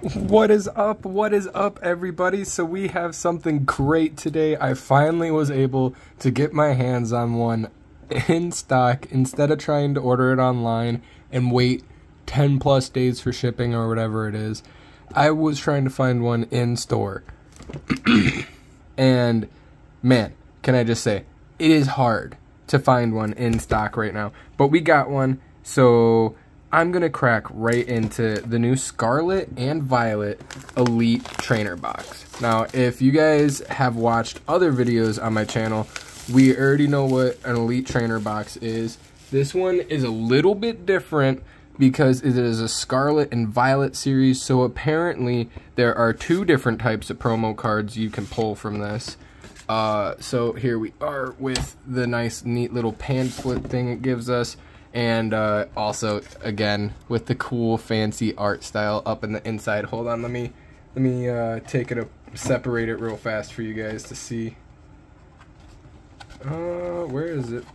What is up? What is up, everybody? So, we have something great today. I finally was able to get my hands on one in stock instead of trying to order it online and wait 10 plus days for shipping or whatever it is. I was trying to find one in store. and man, can I just say, it is hard to find one in stock right now. But we got one, so I'm gonna crack right into the new Scarlet and Violet Elite Trainer Box. Now, if you guys have watched other videos on my channel, we already know what an Elite Trainer Box is. This one is a little bit different because it is a Scarlet and Violet series, so apparently there are two different types of promo cards you can pull from this. Uh, so here we are with the nice, neat little pamphlet thing it gives us. And uh, also, again, with the cool, fancy art style up in the inside. Hold on, let me let me uh, take it, up, separate it real fast for you guys to see. Uh, where is it?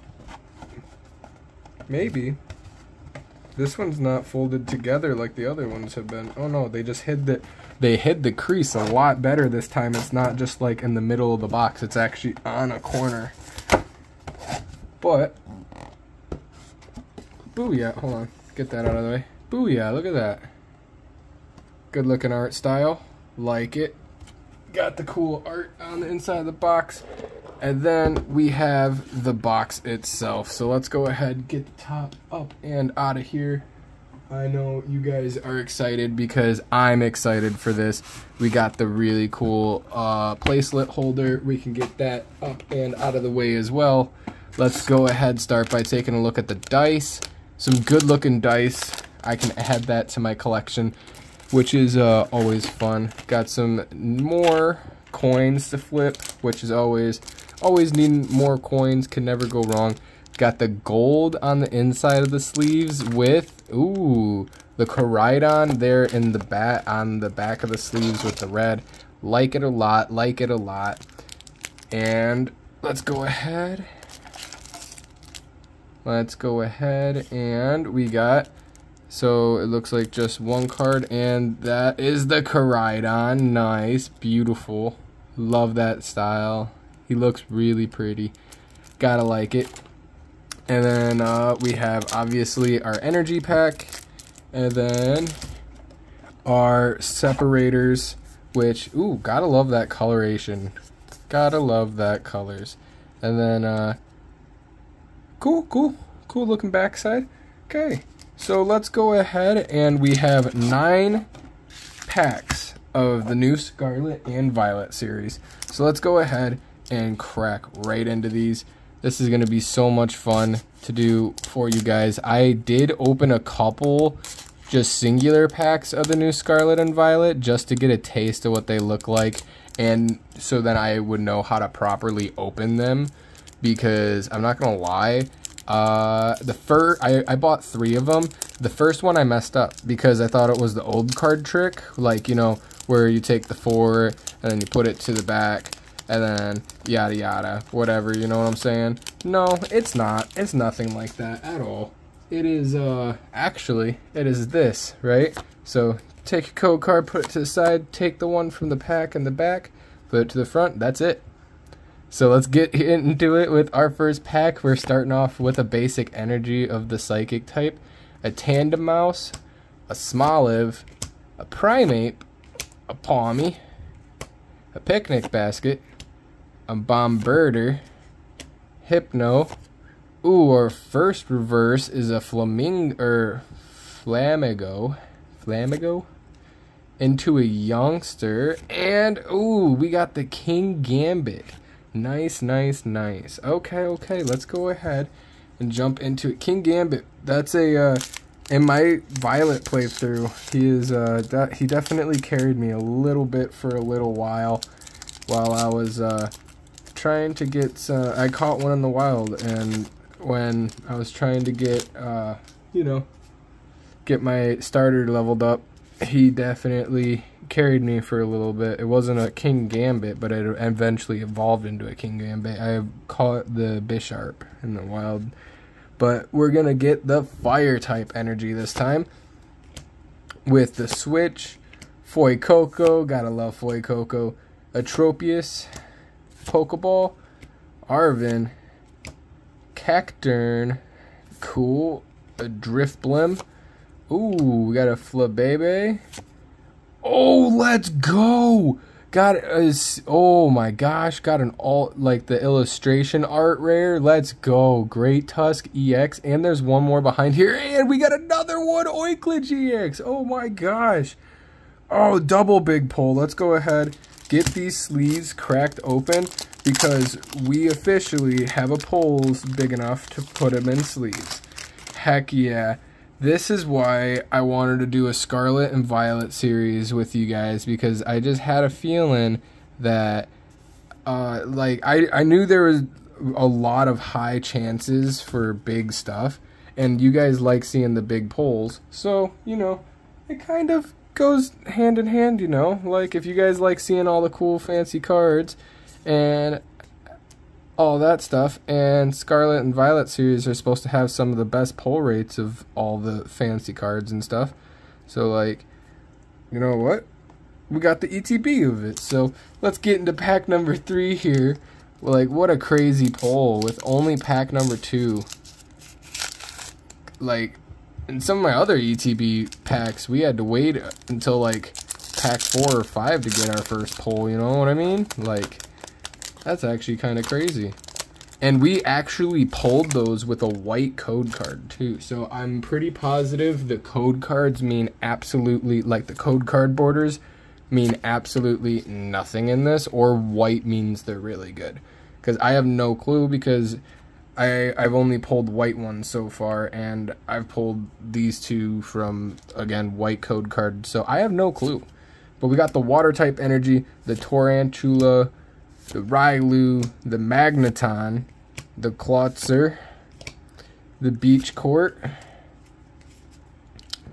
Maybe. This one's not folded together like the other ones have been. Oh no, they just hid the they hid the crease a lot better this time. It's not just like in the middle of the box. It's actually on a corner. But Booyah, hold on. Get that out of the way. Booyah, look at that. Good looking art style. Like it. Got the cool art on the inside of the box. And then we have the box itself. So let's go ahead get the top up and out of here. I know you guys are excited because I'm excited for this. We got the really cool uh, placelet holder. We can get that up and out of the way as well. Let's go ahead start by taking a look at the dice. Some good looking dice. I can add that to my collection, which is uh, always fun. Got some more coins to flip, which is always Always need more coins, can never go wrong. Got the gold on the inside of the sleeves with, ooh, the Koraidon there in the back on the back of the sleeves with the red. Like it a lot, like it a lot. And let's go ahead. Let's go ahead and we got so it looks like just one card and that is the Koraidon. Nice, beautiful. Love that style. He looks really pretty. Gotta like it. And then uh, we have obviously our energy pack. And then our separators, which, ooh, gotta love that coloration. Gotta love that colors. And then, uh, cool, cool, cool looking backside. Okay, so let's go ahead and we have nine packs of the new Scarlet and Violet series. So let's go ahead and crack right into these. This is going to be so much fun to do for you guys. I did open a couple just singular packs of the new Scarlet and Violet just to get a taste of what they look like and so then I would know how to properly open them because I'm not gonna lie uh, the first I, I bought three of them the first one I messed up because I thought it was the old card trick like you know where you take the four and then you put it to the back and then yada yada, whatever, you know what I'm saying? No, it's not. It's nothing like that at all. It is, uh, actually, it is this, right? So, take your code card, put it to the side, take the one from the pack in the back, put it to the front, that's it. So let's get into it with our first pack. We're starting off with a basic energy of the psychic type, a Tandemaus, a Smoliv, a primate, a Pawmi, a picnic basket, a Bombirdier, Hypno. Ooh, our first reverse is a Flamingo, or Flamigo, Flamigo, into a youngster, and ooh, we got the Kingambit. Nice, nice, nice. Okay, okay, let's go ahead and jump into it. Kingambit, that's a, uh, in my Violet playthrough, he is, uh, de he definitely carried me a little bit for a little while while I was, uh, trying to get, uh, I caught one in the wild, and when I was trying to get, uh, you know, get my starter leveled up, he definitely carried me for a little bit. It wasn't a Kingambit, but it eventually evolved into a Kingambit. I caught the Bisharp in the wild. But we're going to get the fire type energy this time with the switch Fuecoco, gotta love Fuecoco. Atropius, Pokeball, Arven, Cacturne, cool. A Drifblim. Ooh, we got a Flabebe. Oh, let's go! Got a, oh my gosh, got an all like the illustration art rare. Let's go. Great Tusk EX. And there's one more behind here. And we got another one, Oiklage EX. Oh my gosh. Oh, double big pull. Let's go ahead, get these sleeves cracked open because we officially have a pulls big enough to put them in sleeves. Heck yeah. This is why I wanted to do a Scarlet and Violet series with you guys because I just had a feeling that uh, like I, I knew there was a lot of high chances for big stuff and you guys like seeing the big pulls so you know it kind of goes hand in hand you know? Like if you guys like seeing all the cool fancy cards and all that stuff. And Scarlet and Violet series are supposed to have some of the best pull rates of all the fancy cards and stuff. So, like, you know what? We got the ETB of it. So, let's get into pack number three here. Like, what a crazy pull with only pack number two. Like, in some of my other ETB packs, we had to wait until, like, pack four or five to get our first pull, you know what I mean? Like, that's actually kind of crazy. And we actually pulled those with a white code card too. So I'm pretty positive the code cards mean absolutely, like the code card borders mean absolutely nothing in this, or white means they're really good. Because I have no clue because I, I've only pulled white ones so far, and I've pulled these two from, again, white code card. So I have no clue. But we got the water type energy, the Tarountula, the Riolu, the Magneton, the Klawtzer, the Beach Court,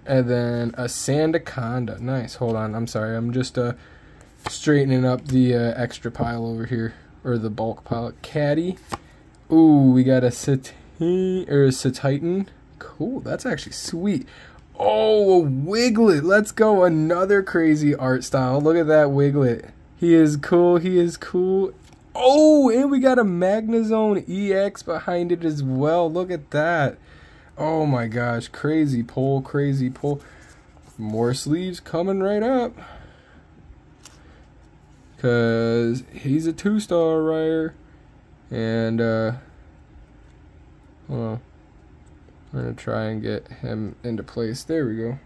and then a Sandaconda. Nice. Hold on. I'm sorry. I'm just uh, straightening up the uh, extra pile over here, or the bulk pile. Caddy. Ooh, we got a Citin or a Cetitan. Cool. That's actually sweet. Oh, a Wiglett. Let's go. Another crazy art style. Look at that Wiglett. He is cool. He is cool. Oh, and we got a Magnezone EX behind it as well. Look at that. Oh my gosh. Crazy pull. Crazy pull. More sleeves coming right up. Because he's a two-star rider. And, uh... Well, I'm going to try and get him into place. There we go.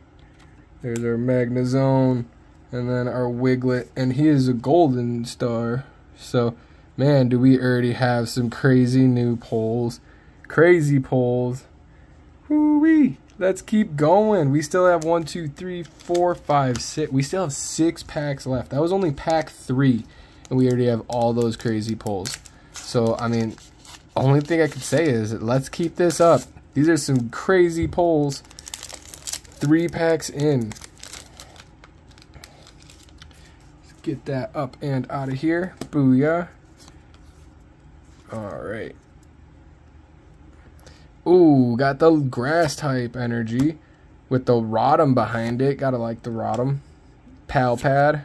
There's our Magnezone. And then our Wiglett, and he is a golden star. So, man, do we already have some crazy new polls. Crazy polls. Woo-wee. Let's keep going. We still have one, two, three, four, five, six. We still have six packs left. That was only pack three, and we already have all those crazy polls. So, I mean, only thing I could say is let's keep this up. These are some crazy polls. Three packs in. Get that up and out of here. Booyah. Alright. Ooh, got the grass type energy with the Rotom behind it. Gotta like the Rotom. Palpad.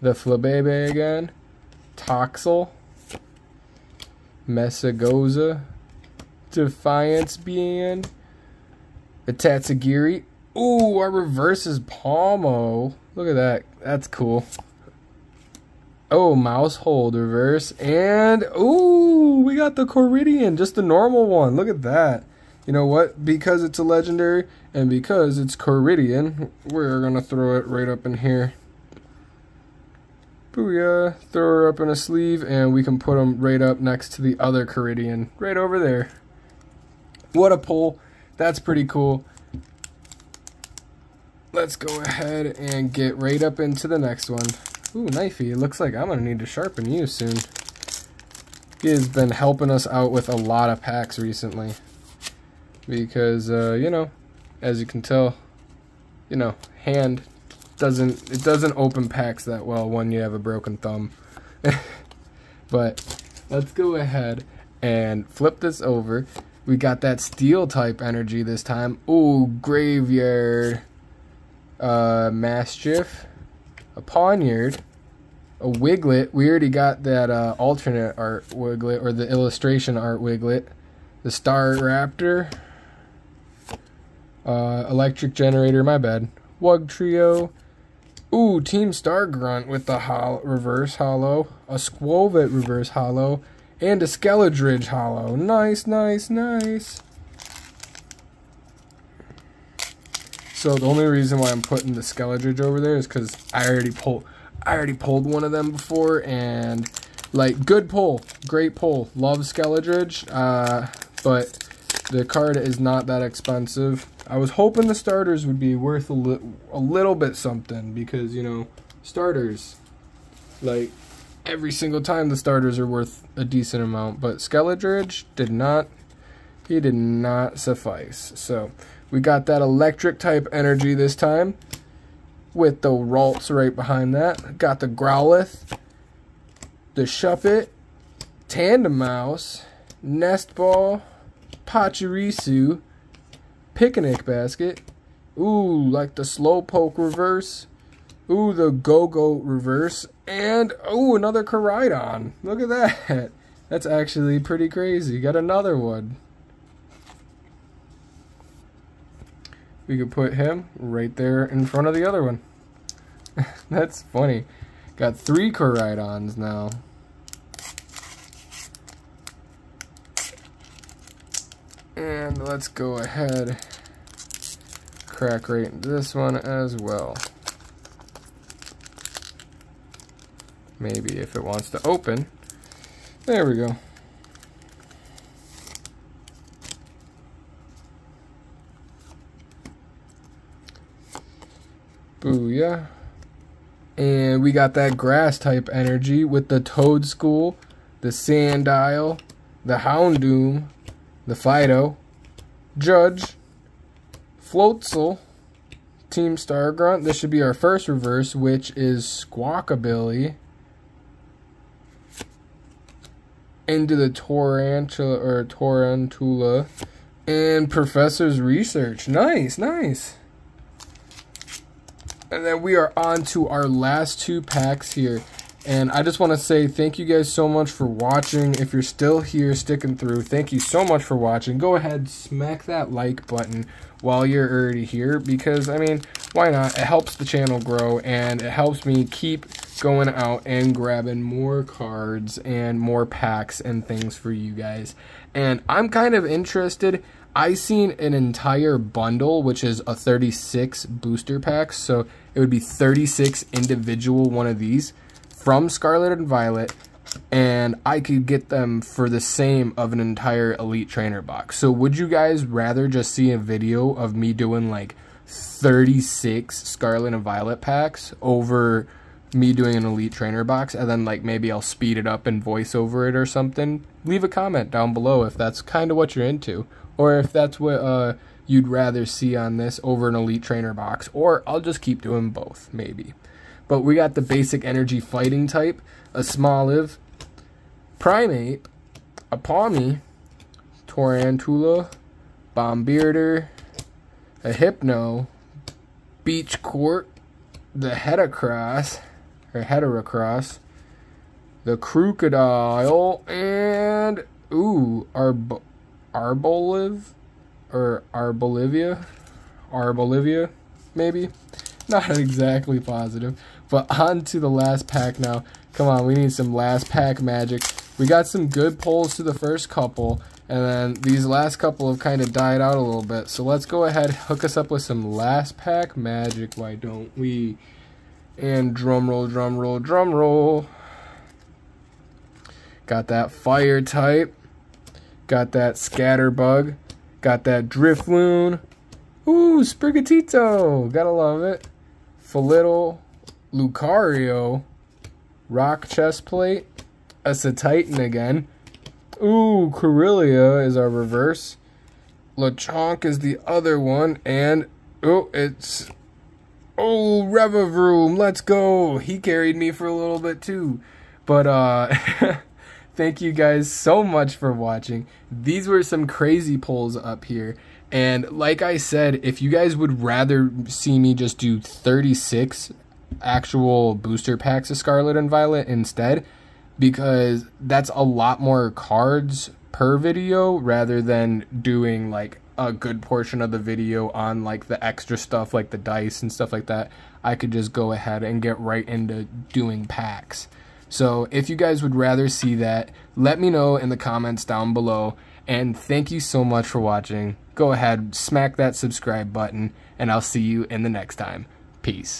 The Flabebe again. Toxel. Mesagoza. Defiance Band. The Tatsugiri. Ooh, our reverse is Pawmo. Look at that. That's cool. Oh, Maushold reverse. And, ooh, we got the Koraidon, just the normal one. Look at that. You know what? Because it's a legendary and because it's Koraidon, we're going to throw it right up in here. Booyah. Throw her up in a sleeve and we can put them right up next to the other Koraidon. Right over there. What a pull. That's pretty cool let's go ahead and get right up into the next one. Ooh, knifey. Looks like I'm going to need to sharpen you soon. He has been helping us out with a lot of packs recently. Because, uh, you know, as you can tell, you know, hand doesn't, it doesn't open packs that well when you have a broken thumb. but let's go ahead and flip this over. We got that steel type energy this time. Ooh, graveyard. A Mastiff, a Poniard, a Wiglett. We already got that uh, alternate art Wiglett, or the illustration art Wiglett. The Staraptor, uh, Electric Generator, my bad. Wugtrio. Ooh, Team Star Grunt with the holo, reverse hollow, A Skwovet reverse hollow, And a Skeledirge hollow. Nice, nice, nice. So the only reason why I'm putting the Skeledirge over there is because I already pulled I already pulled one of them before and like good pull, great pull. Love Skeledirge, uh, but the card is not that expensive. I was hoping the starters would be worth a, li a little bit something because you know starters like every single time the starters are worth a decent amount, but Skeledirge did not. He did not suffice. So we got that electric type energy this time with the Ralts right behind that. Got the Growlithe, the Shuppet, Tandemaus, Nest Ball, Pachirisu, Picnic Basket. Ooh, like the Slowpoke reverse. Ooh, the Go-Go reverse. And, ooh, another Koraidon. Look at that. That's actually pretty crazy. Got another one. We could put him right there in front of the other one. That's funny. Got three Koraidons now. And let's go ahead, crack right into this one as well. Maybe if it wants to open. There we go. Booyah. And we got that grass type energy with the Toedscool, the Sandile, the Houndoom, the Fidough, Judge, Floatzel, Team Star Grunt. This should be our first reverse, which is Squawkabilly. Into the Tarountula or Tarountula. And Professor's Research. Nice, nice. And then we are on to our last two packs here. And I just want to say thank you guys so much for watching. If you're still here, sticking through, thank you so much for watching. Go ahead, smack that like button while you're already here. Because, I mean, why not? It helps the channel grow. And it helps me keep going out and grabbing more cards and more packs and things for you guys. And I'm kind of interested I seen an entire bundle, which is a 36 booster packs. So it would be 36 individual one of these from Scarlet and Violet. And I could get them for the same of an entire Elite Trainer box. So would you guys rather just see a video of me doing like 36 Scarlet and Violet packs over me doing an Elite Trainer box and then like maybe I'll speed it up and voice over it or something? Leave a comment down below if that's kind of what you're into or if that's what uh, you'd rather see on this over an Elite Trainer box, or I'll just keep doing both, maybe. But we got the basic energy fighting type, a Smoliv, Primate, a Pawmi, Tarountula, Bombirdier, a Hypno, Beach Court, the Heracross, or Heterocross, the Crocodile, and, ooh, our Arboliv or Arbolivia, Arbolivia, maybe. Not exactly positive. But on to the last pack now. Come on, we need some last pack magic. We got some good pulls to the first couple, and then these last couple have kind of died out a little bit. So let's go ahead, hook us up with some last pack magic. Why don't we? And drum roll, drum roll, drum roll. Got that fire type. Got that Scatterbug. Got that Drifloon. Ooh, Sprigatito. Gotta love it. Felittle. Lucario. Rock chest plate. A Titan again. Ooh, Corellia is our reverse. Lechonk is the other one. And, oh, it's... Oh, Revavroom, let's go. He carried me for a little bit too. But, uh... Thank you guys so much for watching. These were some crazy pulls up here. And like I said, if you guys would rather see me just do 36 actual booster packs of Scarlet and Violet instead, because that's a lot more cards per video rather than doing like a good portion of the video on like the extra stuff like the dice and stuff like that. I could just go ahead and get right into doing packs. So if you guys would rather see that, let me know in the comments down below. And thank you so much for watching. Go ahead, smack that subscribe button, and I'll see you in the next time. Peace.